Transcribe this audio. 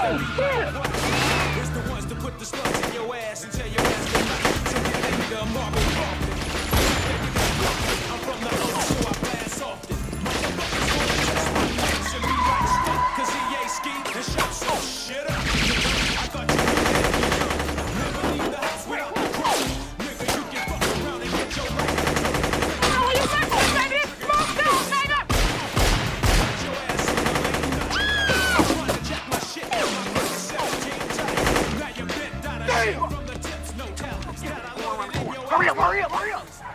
Oh, it's the Hurry up, hurry up, hurry up!